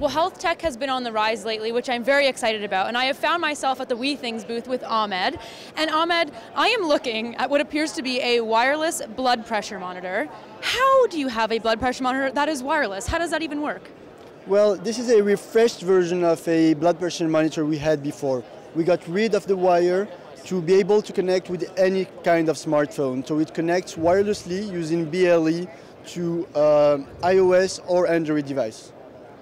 Well, health tech has been on the rise lately, which I'm very excited about. And I have found myself at the Withings booth with Ahmed. And Ahmed, I am looking at what appears to be a wireless blood pressure monitor. How do you have a blood pressure monitor that is wireless? How does that even work? Well, this is a refreshed version of a blood pressure monitor we had before. We got rid of the wire to be able to connect with any kind of smartphone. So it connects wirelessly using BLE to uh, iOS or Android device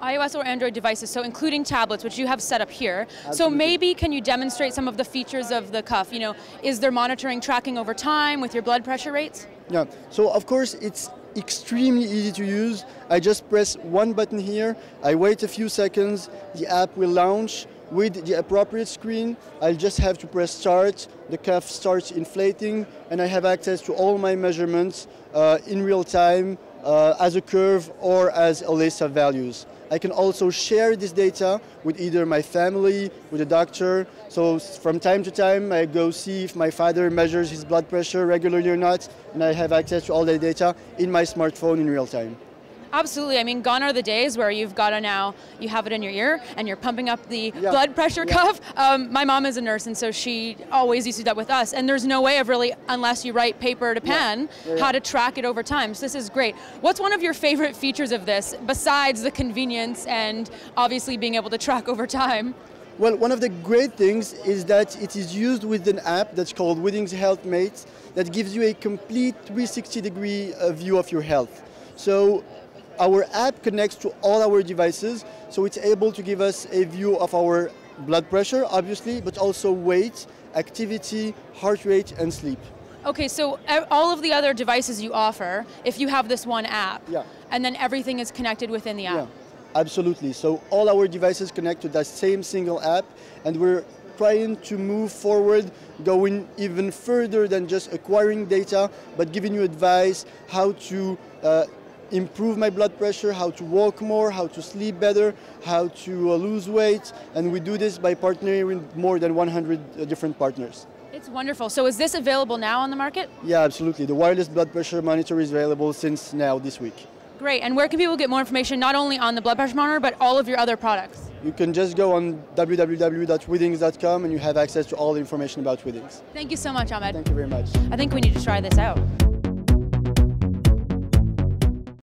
iOS or Android devices, so including tablets, which you have set up here. Absolutely. So maybe can you demonstrate some of the features of the cuff? You know, is there monitoring tracking over time with your blood pressure rates? Yeah, so of course it's extremely easy to use. I just press one button here, I wait a few seconds, the app will launch with the appropriate screen. I'll just have to press start, the cuff starts inflating, and I have access to all my measurements uh, in real time uh, as a curve or as a list of values. I can also share this data with either my family, with a doctor. So from time to time, I go see if my father measures his blood pressure regularly or not, and I have access to all that data in my smartphone in real time. Absolutely. I mean, gone are the days where you've got to now, you have it in your ear and you're pumping up the yeah. blood pressure yeah. cuff. Um, my mom is a nurse, and so she always used to do that with us. And there's no way of really, unless you write paper to pen, yeah. how to track it over time. So this is great. What's one of your favorite features of this, besides the convenience and obviously being able to track over time? Well, one of the great things is that it is used with an app that's called Withings Health Mate that gives you a complete 360 degree uh, view of your health. So our app connects to all our devices, so it's able to give us a view of our blood pressure, obviously, but also weight, activity, heart rate, and sleep. Okay, so all of the other devices you offer, if you have this one app, yeah. and then everything is connected within the app. Yeah, absolutely. So all our devices connect to that same single app, and we're trying to move forward, going even further than just acquiring data, but giving you advice how to uh, improve my blood pressure, how to walk more, how to sleep better, how to uh, lose weight, and we do this by partnering with more than 100 uh, different partners. It's wonderful. So is this available now on the market? Yeah, absolutely. The wireless blood pressure monitor is available since now this week. Great. And where can people get more information not only on the blood pressure monitor but all of your other products? You can just go on www.withings.com and you have access to all the information about Withings. Thank you so much, Ahmed. Thank you very much. I think we need to try this out.